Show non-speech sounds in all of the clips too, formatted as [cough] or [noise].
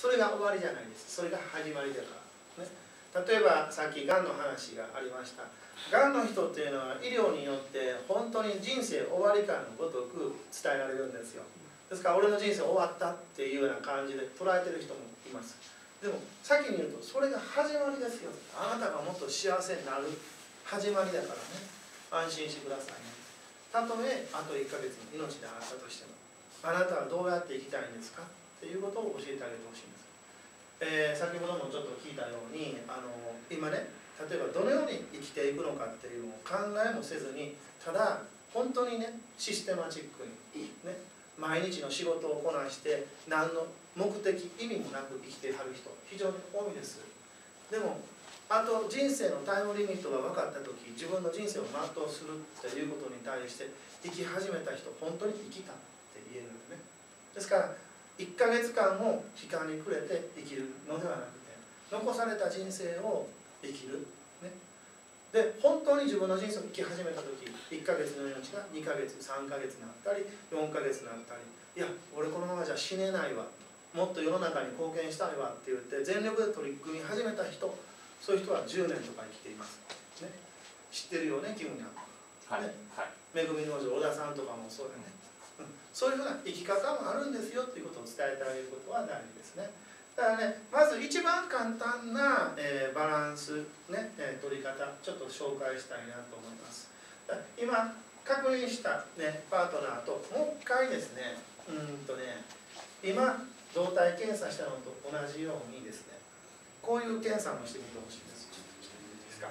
それが終わりじゃないです。それが始まりだから。ね。例えばさっきがんの話がありました。がんの人っていうのは医療によって本当に人生終わりかのごとく伝えられるんですよ。ですから俺の人生終わったっていうような感じで捉えてる人もいます。でも先に言うとそれが始まりですよ。あなたがもっと幸せになる。始まりだからね。安心してくださいね。たとえあと1ヶ月の命であったとしても。あなたはどうやって生きたいんですか？っていうことを教えてあげてほしいんです。えー、先ほどもちょっと聞いたようにあの今ね例えばどのように生きていくのかっていうのを考えもせずにただ本当にねシステマチックに、ね、毎日の仕事をこなして何の目的意味もなく生きてはる人非常に多いです。でもあと人生のタイムリミットが分かった時自分の人生を全うするっていうことに対して生き始めた人本当に生きたって言えるんですね。ですから1ヶ月間を時間に暮れて生きるのではなくて残された人生を生きる、ね、で本当に自分の人生を生き始めた時1ヶ月の命が2ヶ月3ヶ月になったり4ヶ月になったりいや俺このままじゃ死ねないわもっと世の中に貢献したいわって言って全力で取り組み始めた人そういう人は10年とか生きています、ね、知ってるよねキムニャン、はいね。はい、めぐみの女小田さんとかもそうだねそういうふうな生き方もあるんですよっていうことを伝えてあげることは大事ですね。だからねまず一番簡単な、えー、バランス、ねえー、取り方ちょっと紹介したいなと思います。今確認した、ね、パートナーともう一回ですねうんとね今動体検査したのと同じようにですねこういう検査もしてみてほしいです。ちょっとしてみていいですか、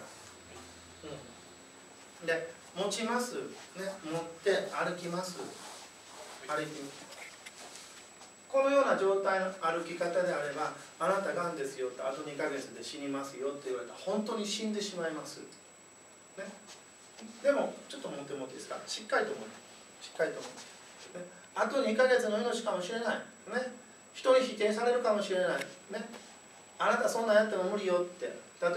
うん、で持ちますね持って歩きます。歩いてみてこのような状態の歩き方であればあなたがんですよってあと2ヶ月で死にますよって言われたら本当に死んでしまいます、ね、でもちょっと持ってもっていいですか？しっかりと思って。しっかりと思って、ね、あと2ヶ月の命かもしれない。ね。人に否定されるかもしれない。ね。あなたそんなんやっても無理よって。例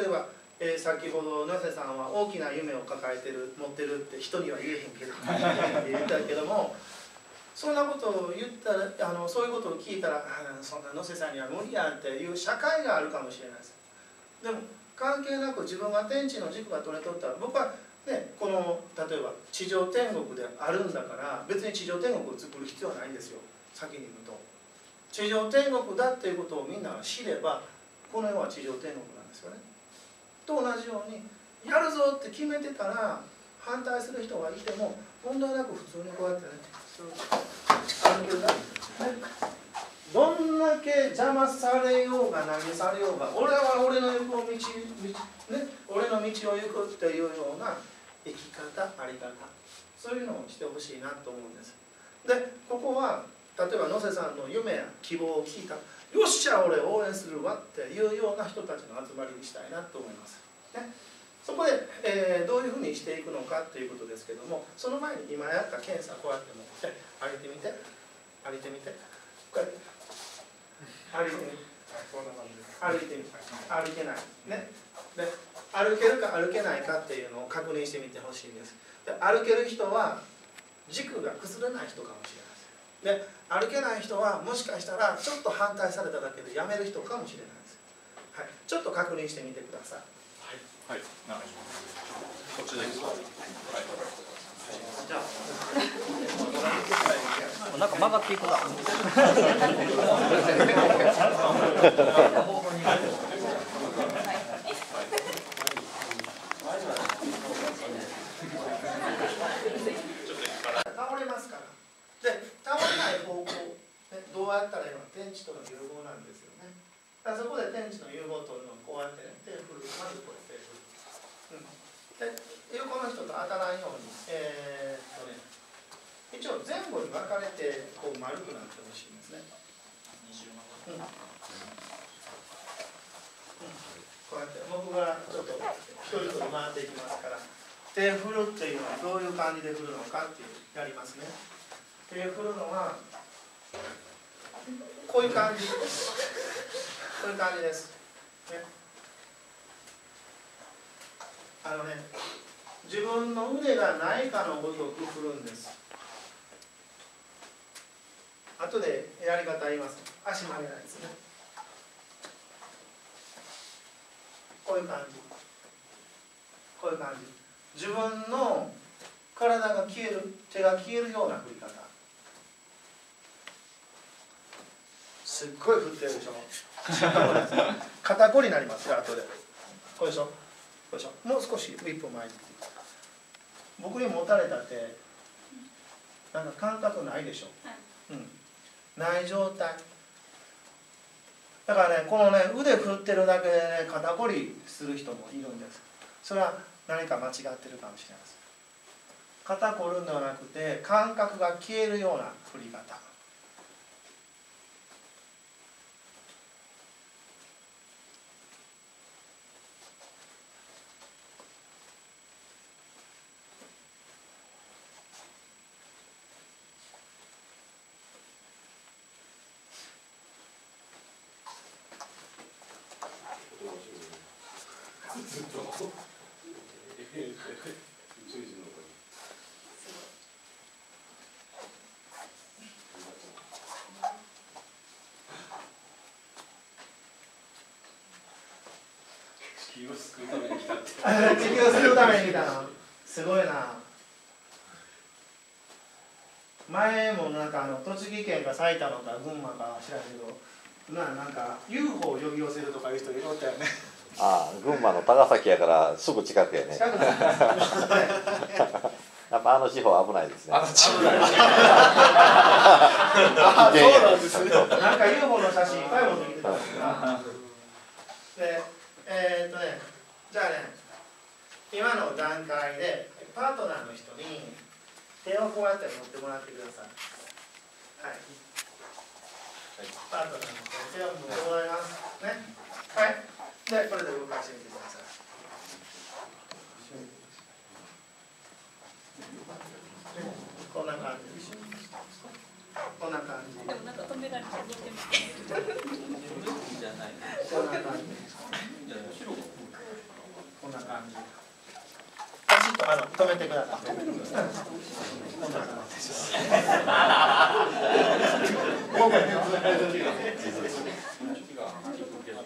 えばえー、先ほどなせさんは大きな夢を抱えてる持ってるって人には言えへんけど。[laughs] 言ったけどもそんなことを言ったらあのそういうことを聞いたらそんな野瀬さんには無理やんっていう社会があるかもしれないです。でも関係なく自分が天地の軸が取れとったら僕はねこの例えば地上天国であるんだから別に地上天国を作る必要はないんですよ。先に言うと。地上天国だっていうことをみんなが知ればこの世は地上天国なんですよね。と同じようにやるぞって決めてたら反対する人がいても問題なく普通にこうやってねどんだけ邪魔されようが投げされようが俺は俺の行く道、ね、俺の道を行くっていうような生き方あり方。そういうのをしてほしいなと思うんです。でここは例えば野瀬さんの夢や希望を聞いた。よっしゃ俺応援するわっていうような人たちの集まりにしたいなと思います、ね。そこで、えー、どういうふうにしていくのかということですけどもその前に今やった検査こうやって持って歩いてみて歩いてみてこうやって。歩いてみて。歩いてみて歩けない。ね。で歩けるか歩けないかっていうのを確認してみてほしいんです。で歩ける人は軸が崩れない人かもしれないです。で歩けない人はもしかしたらちょっと反対されただけでやめる人かもしれないです、はい、ちょっと確認してみてください。はい、お願いします。こっちでいいですか。はい。じゃあ。なんか曲がっていくな。倒れますから。で、倒れない方向、ね、どうやったらいいの天地との融合なんですよね。だそこで天地の融合を取るのこうやってね、手を振る、まずこれ。で横の人と当たらんように、えー、っとね、一応前後に分かれてこう丸くなってほしいんですね。こうやって僕がちょっと一人一人回っていきますから手振るっていうのはどういう感じで振るのかっていうやりますね。手振るのはこういう感じこういう感じです。ねあのね自分の腕がないかのごとく振るんです。後でやり方言います。足曲げないですね。こういう感じ。こういう感じ。自分の体が消える手が消えるような振り方。すっごい振ってるでしょ。[laughs] 肩こりになりますよ後で。こうでしょ。こうでしょ。もう少し一歩前に。僕に持たれた手なんか感覚ないでしょ、うん、ない状態。だからねこのね腕振ってるだけでね肩こりする人もいるんです。それは何か間違ってるかもしれません。肩こるんではなくて感覚が消えるような振り方たって地球を救うために来たのすごいな前もなんかあの栃木県が埼玉か群馬か知らんけどななんか UFO を呼び寄せるとかいう人いろったよねああ群馬の高崎やからすぐ近くやね近くだやっぱあの地方危ないですねあの地方あそうなんですねなんか UFO の写真いっぱい持ってきてたんですがでえー、っとねじゃあね今の段階でパートナーの人に手をこうやって持ってもらってください。はい。パートナーの人に手を持ってもらいます。ね。はい。でこれで動かしてみてください。こんな感じ。こんな感じ。でもなんか止められて似てます。じゃないこんな感じじゃあ白こんな感じパシッとあの止めてくださいこんな感じです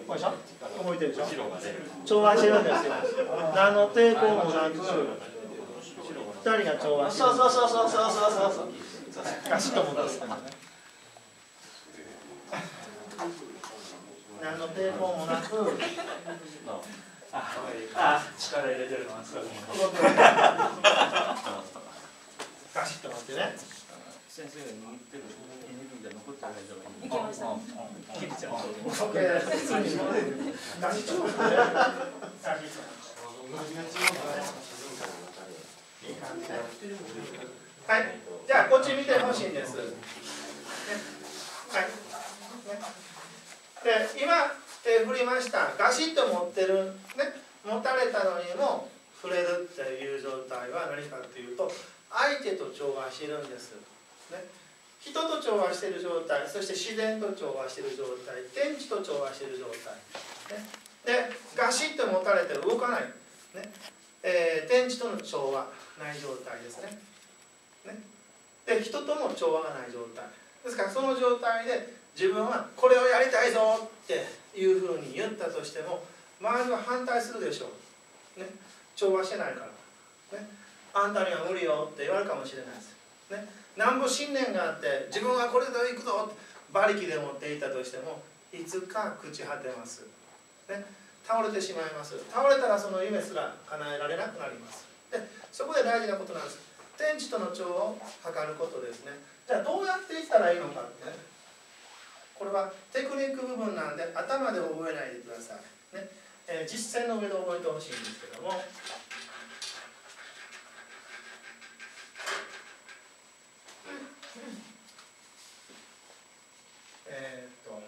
こうでしょ動いてるでしょ調和してるんですよ何の抵抗もなく二人が調和してるそうそうそうそうそうそうそうガシッと戻す何の抵抗もなくあ力入れてるのはそうガシッと持ってね先生が握ってるエネルギーが残ってないました。切れちゃうと OK ですガシッと持ってガシッとガシッといい感じではいじゃあこっち見てほしいんです、ね、はい、ね、で今手振りましたガシッと持ってるね持たれたのにも触れるっていう状態は何かっていうと相手と調和してるんです、ね、人と調和している状態そして自然と調和している状態天地と調和している状態、ね、でガシッと持たれて動かない、ね。えー天地との調和ない状態ですね。ね。で人とも調和がない状態。ですからその状態で自分はこれをやりたいぞっていうふうに言ったとしても周りは反対するでしょう、ね、調和してないから、ね、あんたには無理よって言われるかもしれないです、ね、なんぼ信念があって自分はこれで行くぞ馬力で持っていたとしてもいつか朽ち果てます、ね、倒れてしまいます。倒れたらその夢すら叶えられなくなります。でそこで大事なことなんです。天地との調を測ることですね。じゃあどうやっていったらいいのかってね。これはテクニック部分なんで頭で覚えないでください、ねえー実践の上で覚えてほしいんですけどもえーっと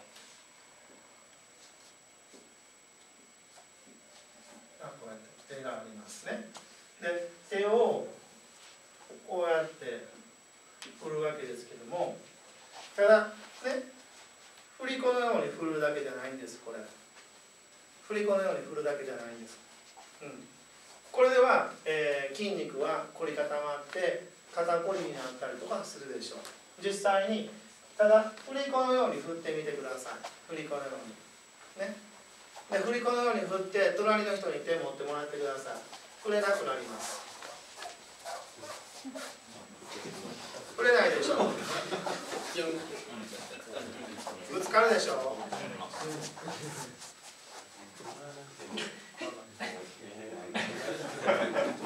あこうやって手がありますねで手をこうやって振るわけですけどもただね振り子のように振るだけじゃないんですこれ振り子のように振るだけじゃないんです、うん、これでは、えー筋肉は凝り固まって肩こりになったりとかするでしょう実際にただ振り子のように振ってみてください。振り子のように。ね。で振り子のように振って隣の人に手を持ってもらってください。触れなくなります。触れないでしょ。ぶつかるでしょ。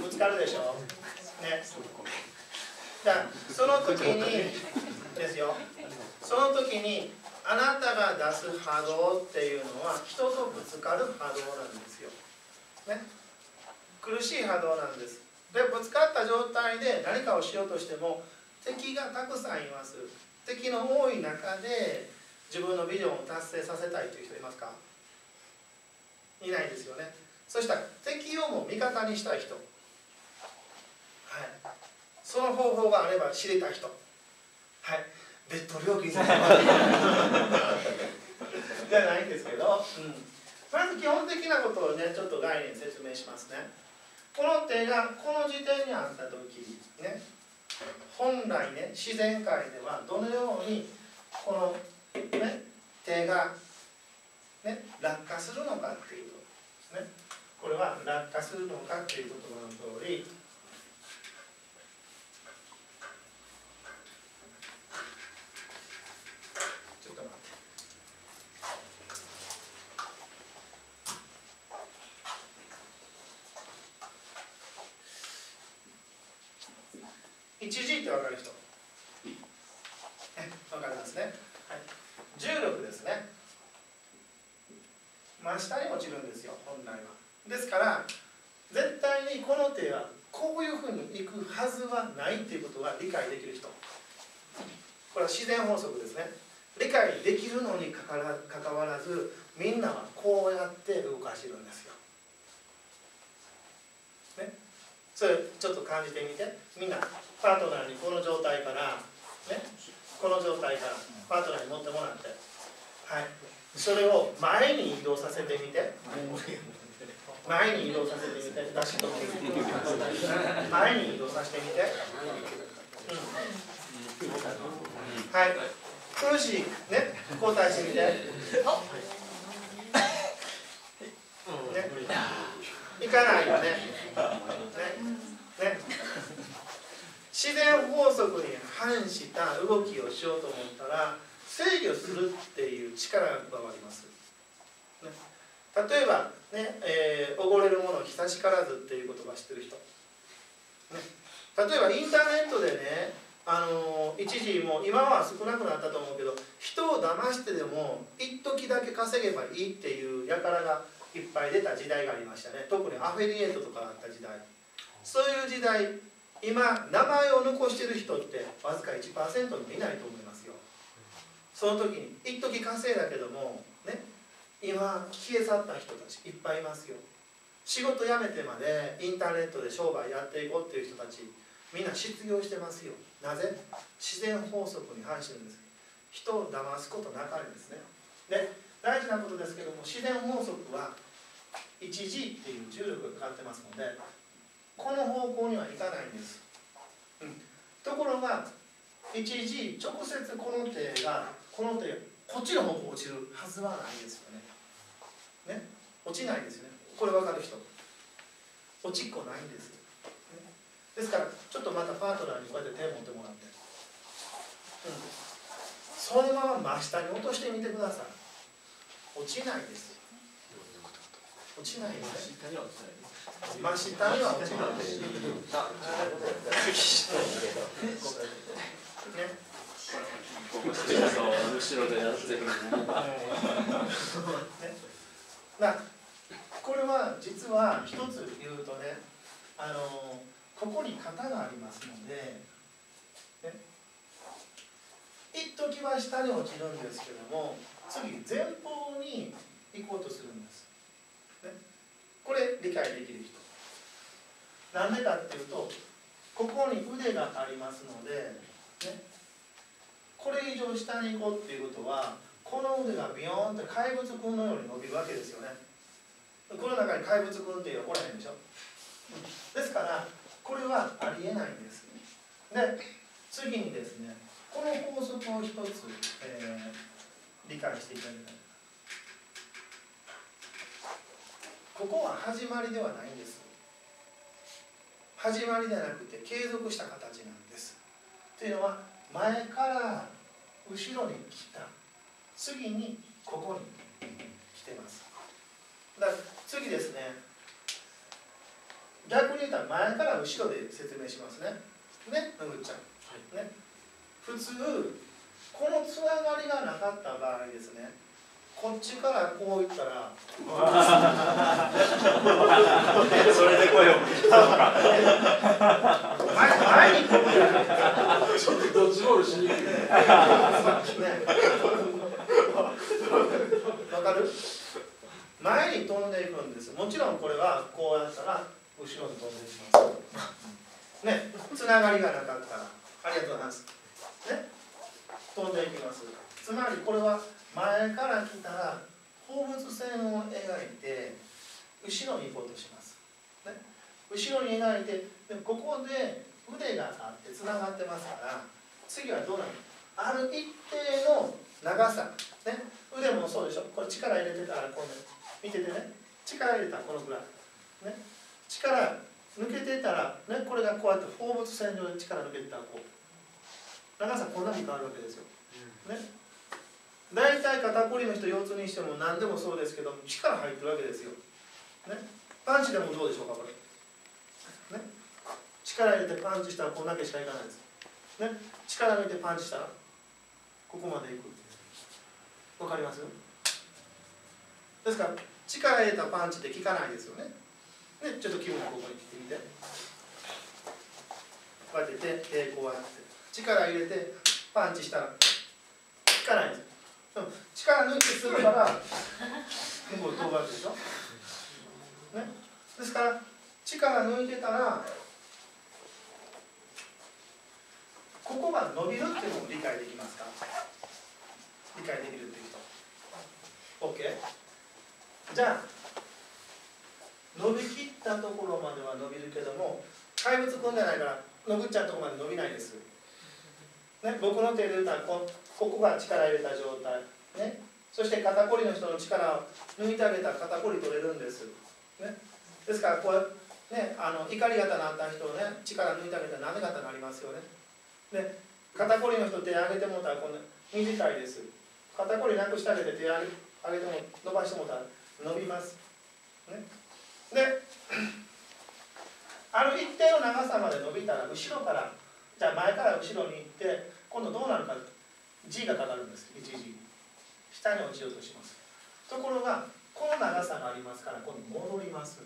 ぶつかるでしょ。ね。じゃその時にですよ。その時にあなたが出す波動っていうのは人とぶつかる波動なんですよ、ね、苦しい波動なんです。でぶつかった状態で何かをしようとしても敵がたくさんいます。敵の多い中で自分のビジョンを達成させたいという人いますか？いないですよね。そしたら敵をも味方にしたい人。はい。その方法があれば知りたい人。はい。別途料金じゃないんですけど、うん、まず基本的なことをねちょっと概念説明しますね。この手がこの時点にあった時ね本来ね自然界ではどのようにこの、ね、手が、ね、落下するのかっていうことですね。これは落下するのかっていう言葉の通りちょっと待って一時って分かる人え分かりますね、はい、重力ですね真下に落ちるんですよ本来は。ですから絶対にこの手はこういうふうにいくはずはないっていうことが理解できる人。これは自然法則ですね。理解できるのにかかわらずみんなはこうやって動かしてるんですよ、ね、それちょっと感じてみて。みんなパートナーにこの状態から、ね、この状態からパートナーに持ってもらって。はい。それを前に移動させてみて。前に移動させてみて。出しと前に移動させてみて、うん、はい。苦しいね交代してみて。ね。いかないよね。ね。ね。自然法則に反した動きをしようと思ったら制御するっていう力が加わります、ね、例えばねえー、溺れるもの久しからずっていう言葉知ってる人、ね、例えばインターネットでねあのー、一時もう今は少なくなったと思うけど人を騙してでも一時だけ稼げばいいっていう輩がいっぱい出た時代がありましたね。特にアフィリエイトとかあった時代。そういう時代今名前を残してる人ってわずか1%もいないと思います。その時に一時稼いだけどもね今消え去った人たちいっぱいいますよ。仕事辞めてまでインターネットで商売やっていこうっていう人たちみんな失業してますよ。なぜ？自然法則に反してるんです。人を騙すことなかれですね。で大事なことですけども自然法則は 1G っていう重力がかかってますのでこの方向にはいかないんです、うん、ところが 1G 直接この手がこの手こっちの方向落ちるはずはないですよね。ね？落ちないですよね。これ分かる人？落ちっこないんです、ね、ですからちょっとまたパートナーにこうやって手を持ってもらって、うん、そのまま真下に落としてみてください。落ちないです落ちないです。ね真下には落ちない。です [laughs] ね？後ろでやってるなこれは実は一つ言うとねあのここに型がありますので、ね、一時は下に落ちるんですけども次前方に行こうとするんです、ね、これ理解できる人。なんでかっていうとここに腕がありますので、ね、これ以上下に行こうっていうことはこの腕がビヨーンって怪物くんのように伸びるわけですよね。この中に怪物くんっていうのはおらへんでしょ。ですからこれはありえないんです。で次にですねこの法則を一つ、えー、理解していただきたい。ここは始まりではないんです。始まりではなくて継続した形なんです。というのは前から後ろに来た。次にここに来てます。だから次ですね。逆に言ったら前から後ろで説明しますね。ね野口ちゃん、ね、普通このつながりがなかった場合ですね。こっちからこういったら。[laughs] それで声を [laughs] 前前にこうじゃないドッジボールしにく。い。ねわかる？前に飛んでいくんです。もちろんこれはこうやったら後ろに飛んでいきます。ね。つながりがなかったら。ありがとうございます。ね。飛んでいきます。つまりこれは前から来たら放物線を描いて後ろに行こうとします、後ろに描いてでここで腕があってつながってますから次はどうなる？ある一定の長さ、ね、腕もそうでしょ？これ力入れてたらこうね見ててね。力入れたらこのぐらい、ね、力抜けてたら、ね、これがこうやって放物線上で力抜けてたらこう。長さこんなに変わるわけですよ、ね、大体肩こりの人腰痛にしても何でもそうですけど力入ってるわけですよ、ね、パンチでもどうでしょうかこれ、ね、力入れてパンチしたらこんだけしかいかないです、ね、力抜いてパンチしたらここまでいくわかります？ですから力入れたパンチって効かないですよね。ね？ちょっと気分ここに切ってみて。こうやって手手こうやって。力入れてパンチしたら効かないんです力抜いてするから向こう飛ぶわけでしょ？ね？ですから力抜いてたらここが伸びるっていうのも理解できますか？理解できるっていう人。OK じゃあ伸びきったところまでは伸びるけども怪物組んでないから野口ちゃんのとこまで伸びないです、ね、僕の手で言うたらこここが力入れた状態、ね、そして肩こりの人の力を抜いてあげたら肩こり取れるんです、ね、ですからこうねあの怒り型になった人をね力抜いてあげたらなめ型になりますよね。で肩こりの人手上げてもうたらこんな短いです。肩こりなくしてあげて手上げ上げても伸ばしてもうたら伸びます、ね、である一定の長さまで伸びたら後ろからじゃあ前から後ろに行って今度どうなるか G がかかるんです。1G 下に落ちようとします。ところがこの長さがありますから今度戻ります、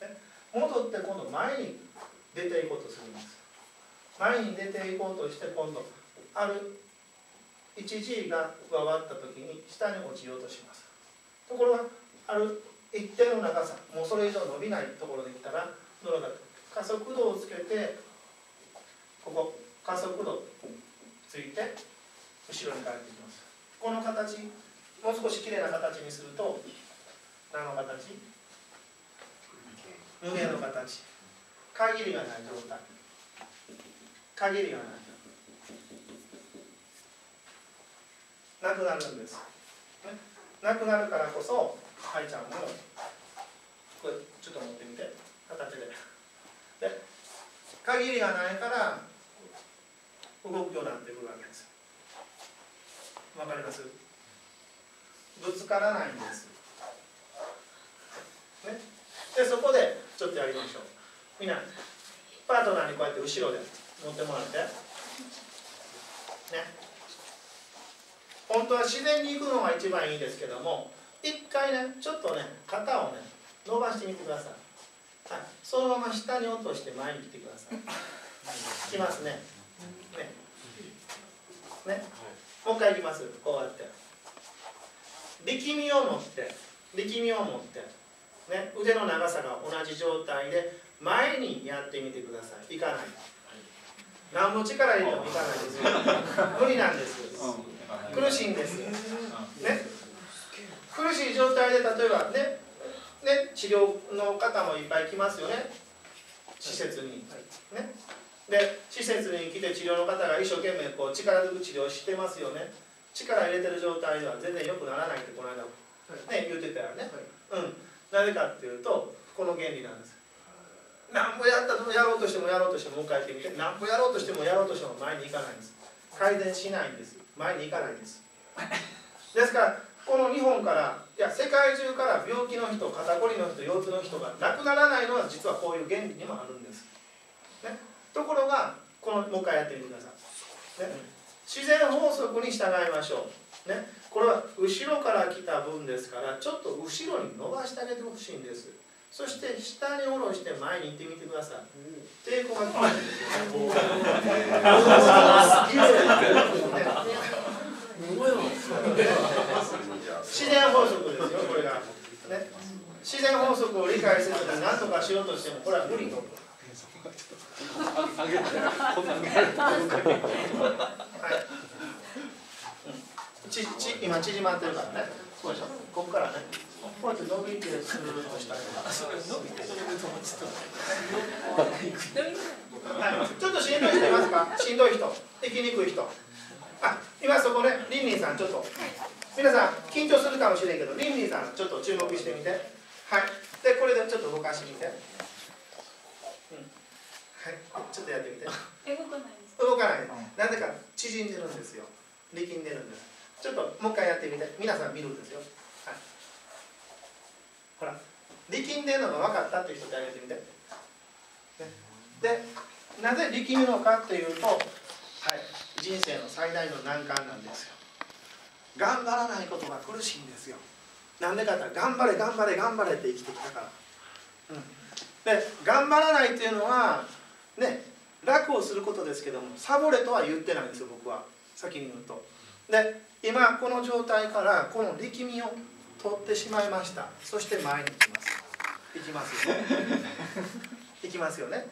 ね、戻って今度前に出ていこうとするんです。前に出ていこうとして今度ある 1G が加わった時に下に落ちようとします。ところがある一定の長さもうそれ以上伸びないところで来たらドラが加速度をつけてここ加速度ついて後ろに帰ってきます。この形もう少しきれいな形にすると何の形？無限の形。限りがない状態。限りがないなくなるんです、ね、なくなるからこそはいちゃんもこれちょっと持ってみて。片手で。で限りがないから動くようになってくるわけです。わかります？ぶつからないんです。ね？でそこでちょっとやりましょう。みんなパートナーにこうやって後ろで持ってもらって。ね。本当は自然に行くのが一番いいですけども一回ねちょっとね肩をね伸ばしてみてください、はい、そのまま下に落として前に来てください。来ますね。ね。ね。もう一回いきます。こうやって。力みを持って。力みを持って、ね、腕の長さが同じ状態で前にやってみてください。いかない。何も力入れてもいかないですよ。無理なんです。苦しいんです。ね。苦しい状態で例えばね。ね。治療の方もいっぱい来ますよね。施設に。ね。で施設に来て治療の方が一生懸命こう力抜く治療してますよね。力入れてる状態では全然良くならないってこの間ね言ってたよね、うん。なぜかっていうとこの原理なんです何ぼやったとやろうとしてもやろうとしてももう一回やってみて。何ぼやろうとしてもやろうとしても前に行かないんです。改善しないんです。前に行かないんです。ですからこの日本からいや世界中から病気の人肩こりの人腰痛の人が亡くならないのは実はこういう原理にもあるんです、ね、ところがこのもう一回やってみてください、ね、自然法則に従いましょう、ね、これは後ろから来た分ですからちょっと後ろに伸ばしてあげてほしいんです。そして下に下ろして前に行ってみてください。抵抗が来ない自然法則ですよこれが、ね、自然法則を理解せずに何とかしようとしてもこれは無理はい。ちち今縮まってるからね。そうでしょ。ここからねこうやって伸びてスーッとしたりとか伸びないはい、ちょっとしんどい人いますかしんどい人生きにくい人あ今そこねリンリンさんちょっと皆さん緊張するかもしれんけどリンリンさんちょっと注目してみてはいでこれでちょっと動かしてみて、うん、はいちょっとやってみて動かないです動かないなぜか縮んでるんですよ力んでるんですちょっともう一回やってみて皆さん見るんですよ、ほら力んでるのが分かったっていう人手挙げてみて、ね、でなぜ力むのかっていうと、はい、人生の最大の難関なんですよ。頑張らないことが苦しいんですよ。なんでかって頑張れ頑張れ頑張れって生きてきたから、うん、で頑張らないっていうのはね楽をすることですけどもサボれとは言ってないんですよ僕は。先に言うと。で今この状態からこの力みを取ってしまいました。そして前に行きます。行きますよね。行きますよね、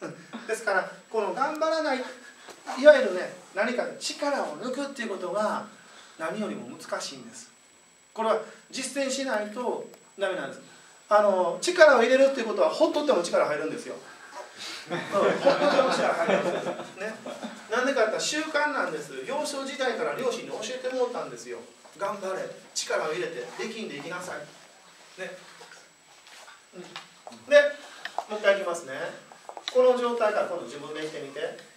うん、ですからこの頑張らないいわゆるね何か力を抜くっていうことが何よりも難しいんです。これは実践しないとダメなんです。あの力を入れるっていうことはほっとっても力入るんですよ。うん、ほっとっても力入るんですね。なんでかって言ったら習慣なんです。幼少時代から両親に教えてもらったんですよ。頑張れ。力を入れて。できんでいきなさい。ね、うん、でもう一回いきますね。この状態から今度自分で行ってみて。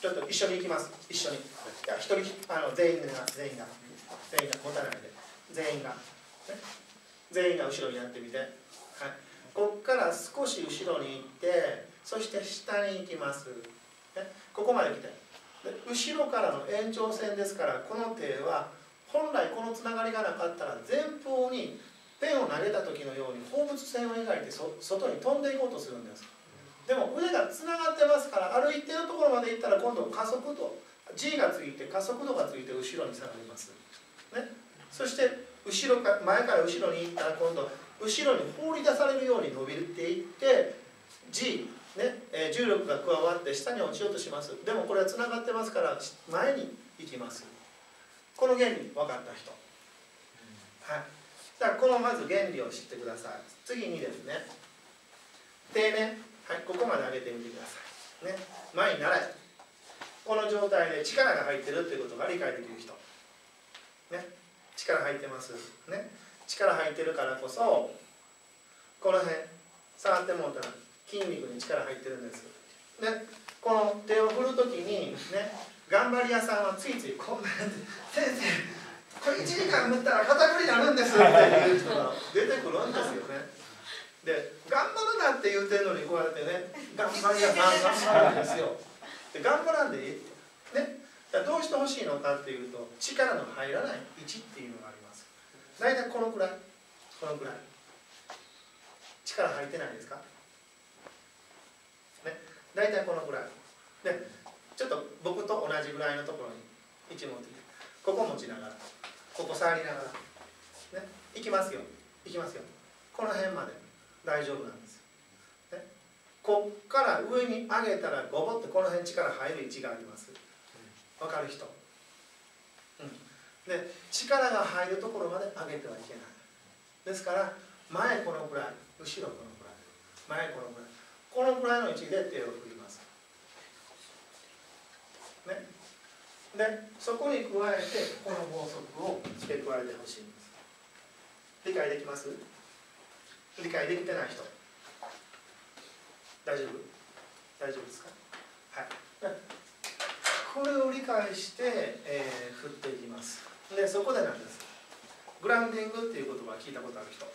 ちょっと一緒に行きます。一緒に。いや一人あの全員が全員が。全員が持たないで。全員が、ね、全員が後ろにやってみて、はい、こっから少し後ろに行ってそして下に行きます、ね、ここまで来て。で後ろからの延長線ですからこの手は本来このつながりがなかったら前方にペンを投げた時のように放物線を描いてそ外に飛んでいこうとするんです。でも腕がつながってますからある一定のところまで行ったら今度加速度 G がついて加速度がついて後ろに下がります、ね、そして後ろか前から後ろに行ったら今度後ろに放り出されるように伸びていって G ね。え、重力が加わって下に落ちようとします。でもこれはつながってますから前に行きます。この原理分かった人。はい。だからこのまず原理を知ってください。次にですね。定年はい。ここまで上げてみてください。ね。前に習え。この状態で力が入ってるっていうことが理解できる人。ね。力入ってます。ね。力入ってるからこそこの辺触ってもうたら筋肉に力入ってるんです。でこの手を振る時にね。頑張り屋さんはついついこんな先生これ1時間塗ったら肩こりになるんですっていう人が出てくるんですよね。で頑張るなって言うてるのにこうやってね頑張り屋さん頑張るんですよ。で頑張らんでいいって。ね。どうしてほしいのかっていうと力の入らない位置っていうのがあります。大体このくらい。このくらい。力入ってないですか？ね。大体このくらい。でちょっと僕と同じぐらいのところに位置持ってここ持ちながらここ触りながらねいきますよ。いきますよ。この辺まで。大丈夫なんです、ね、こっから上に上げたらゴボってこの辺力入る位置があります。わかる人、うん、で力が入るところまで上げてはいけない。ですから前このくらい後ろこのくらい前このくらいこのくらいの位置で手を振りますね。でそこに加えてこの法則を付け加えてほしいんです。理解できます？理解できてない人。大丈夫？大丈夫ですか？はい。これを理解して、えー振っていきます。でそこでなんです。グランディングっていう言葉聞いたことある人。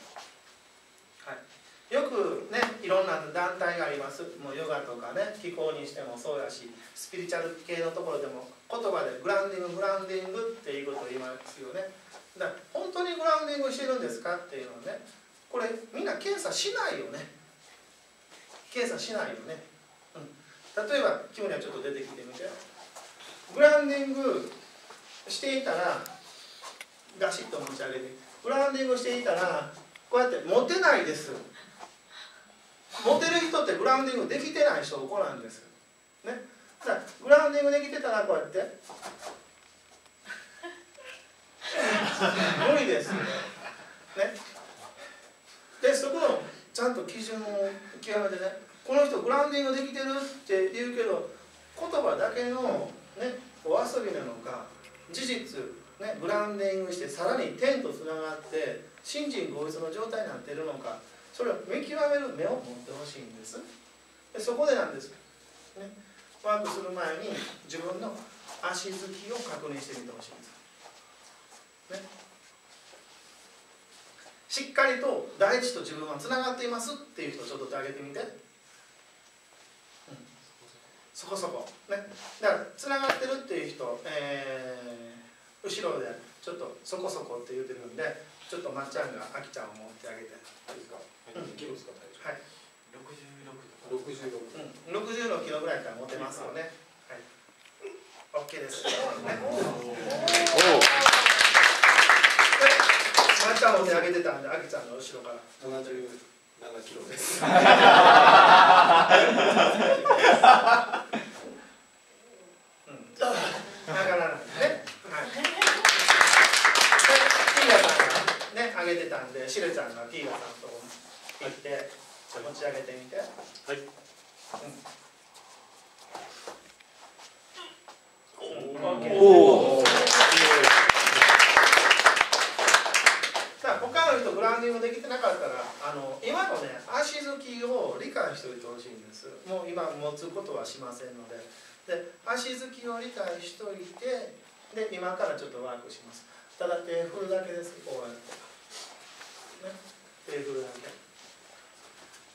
よくねいろんな団体があります。もうヨガとかね気候にしてもそうやしスピリチュアル系のところでも言葉でグランディンググランディングっていうことを言いますよね。だから本当にグランディングしてるんですかっていうのはねこれみんな検査しないよね。検査しないよね、うん、例えばキムにはちょっと出てきてみて。グランディングしていたらガシッと持ち上げて。グランディングしていたらこうやって持てないです。持てる人ってグラウンディングできてない証拠なんですね。だからグラウンディングできてたらこうやって。[laughs] 無理ですよ。ね。でそこのちゃんと基準を極めてね。この人グラウンディングできてるって言うけど言葉だけの、ね、お遊びなのか事実、ね、グラウンディングしてさらに天とつながって信心合一の状態になってるのかそれを見極める目を持ってほしいんです。でそこでなんです、ね、ワークする前に自分の足づきを確認してみてほしいんです、ね、しっかりと大地と自分はつながっていますっていう人ちょっと手挙げてみて、うん、そこそこ。ね。だからつながってるっていう人、えー、後ろでちょっとそこそこって言ってるんでちょっとまっちゃんがあきちゃんを持ってあげていいですか。はい。キロですか。はい、六十六十六。うん、60のキロぐらいから持てますよねはい OK です、ね、おおまっちゃんを手上げてたんであきちゃんの後ろから七十七キロです。うん、だからですね。はい。で、ティーガさんがね、上げてたんで、シレちゃんがティーガさんと行って、持ち上げてみて。はい。うん。おお他の人グラウンディングできてなかったら、あの今のね、足づきを理解しておいてほしいんです。もう今持つことはしませんので。で、足づきを理解しておいて、で、今からちょっとワークします。ただ手振るだけです。こうやって。ね、手振るだけ。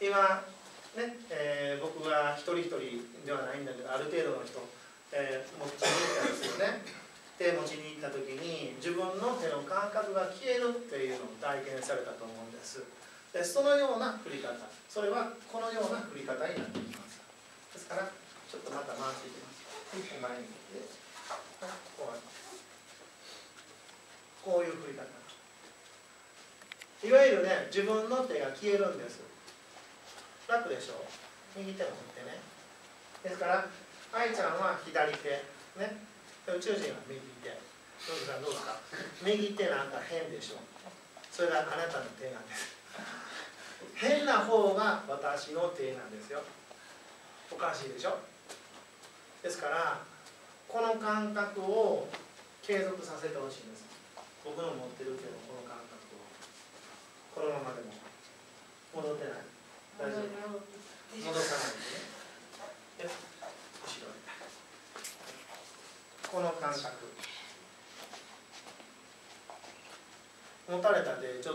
今、ね、えー僕が一人一人ではないんだけど、ある程度の人、えー持ちに行ったんですよね。[laughs] 手持ちに行った時に自分の手の感覚が消えるっていうのを体験されたと思うんです。でそのような振り方。それはこのような振り方になってきます。ですからちょっとまた回していきます。一歩前に来てはいこうやってこういう振り方いわゆるね自分の手が消えるんです。楽でしょ？右手を持ってね。ですから愛ちゃんは左手。ね。宇宙人は右手。どうですかどうですか？右手なんか変でしょ？それがあなたの手なんです。変な方が私の手なんですよ。おかしいでしょ？ですからこの感覚を継続させてほしいんです。僕の持ってるけどこのままでも戻ってない。大丈夫。戻さないでね。で後ろへ。この感覚。持たれたでちょっと